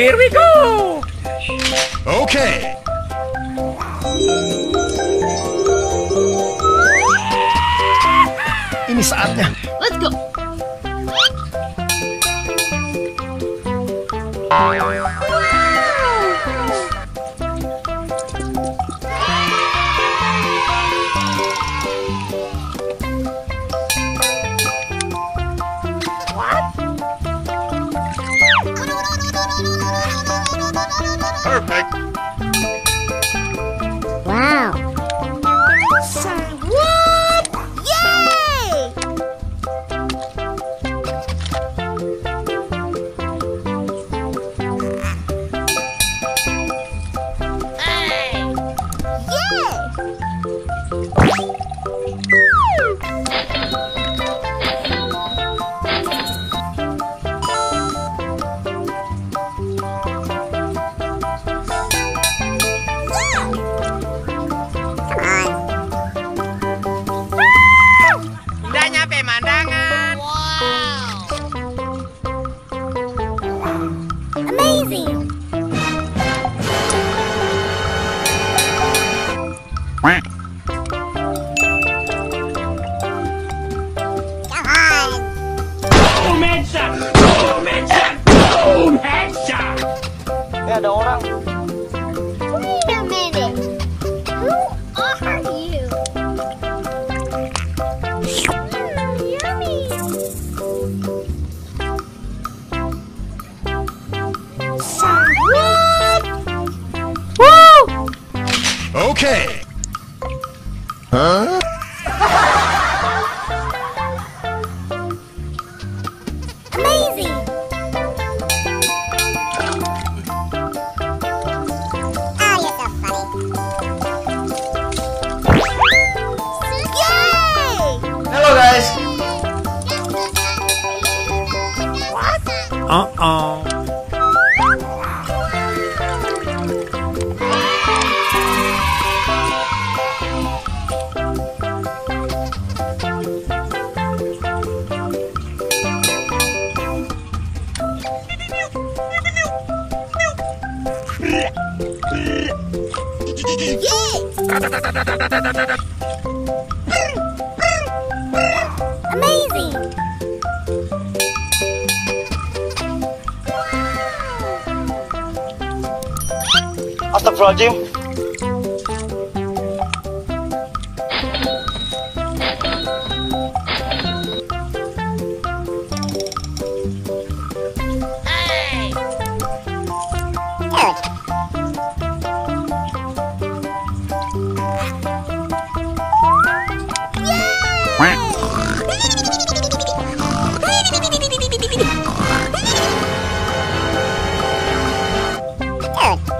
Here we go! Okay. Ini saatnya. Let's go. Perfect. Wow. Ada orang. Wait a minute. Who are you? Mm, yummy. What? Woo! Okay. Huh? Uh-oh. Amazing! Astagfirullahaladzim. Amazing!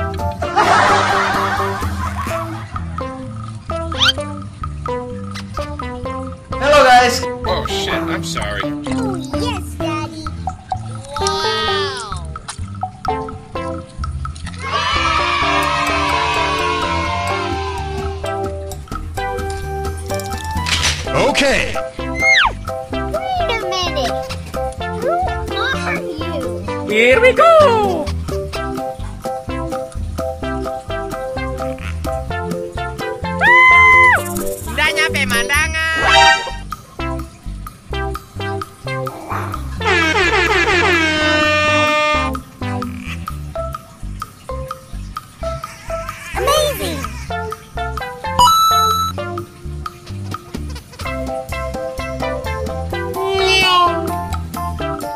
Okay. Wait a minute. Who are you? Here we go!